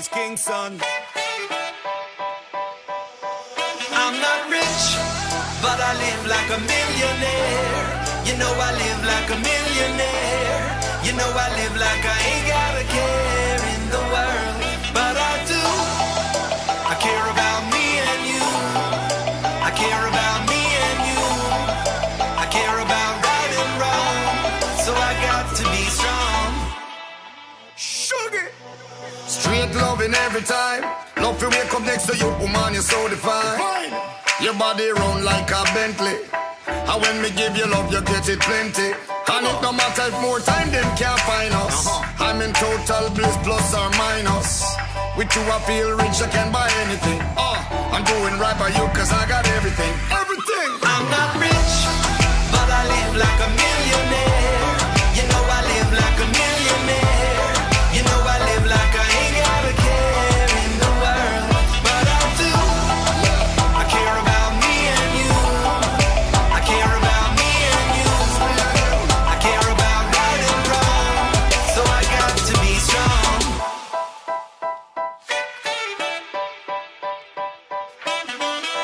It's Kingston. I'm not rich, but I live like a millionaire. You know I live like a millionaire. You know I live like I ain't loving every time. Love to wake up next to you, woman, you're so divine. Your body round like a Bentley. And when me give you love, you get it plenty. And it no matter if more time, them can't find us. Uh-huh. I'm in total bliss, plus or minus. With you, I feel rich, I can buy anything. Uh, I'm doing right by you, cause I got. Everything.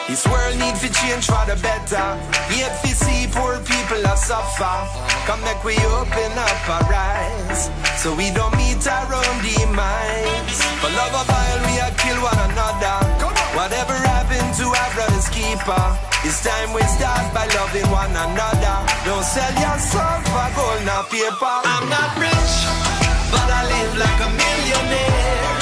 This world need to change for the better. Yet we see poor people a suffer. Come back, we open up our eyes. So we don't meet our own demise. For love of oil, we are kill one another. Whatever happened to our brother's keeper? It's time we start by loving one another. Don't sell your soul for gold or paper. I'm not rich, but I live like a millionaire.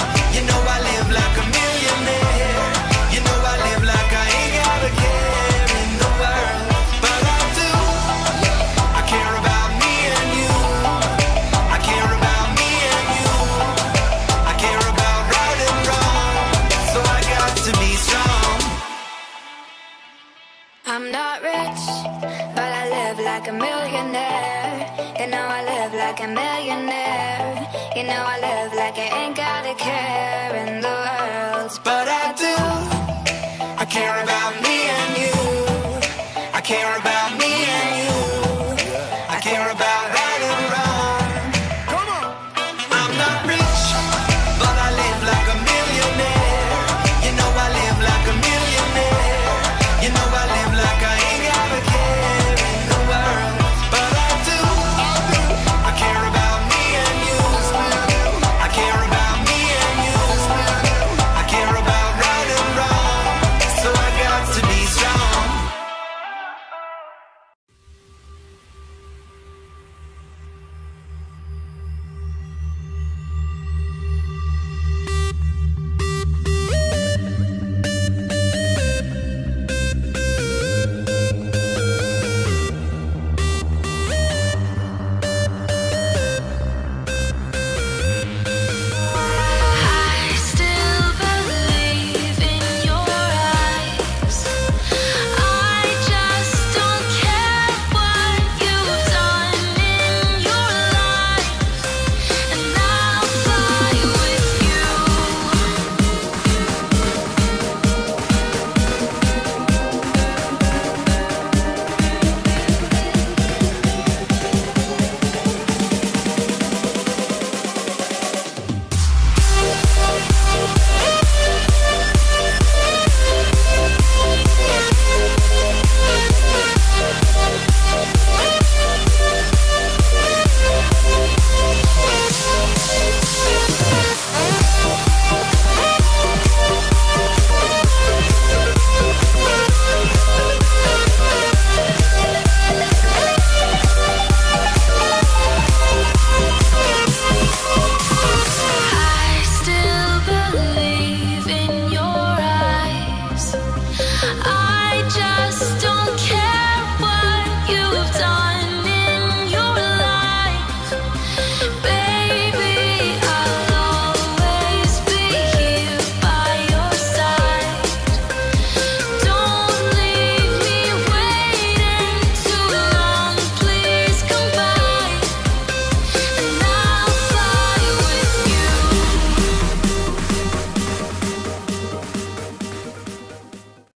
I'm not rich, but I live like a millionaire. You know I live like a millionaire. You know I live like I ain't got a care in the world. But I do. I care about me and you. I care about me.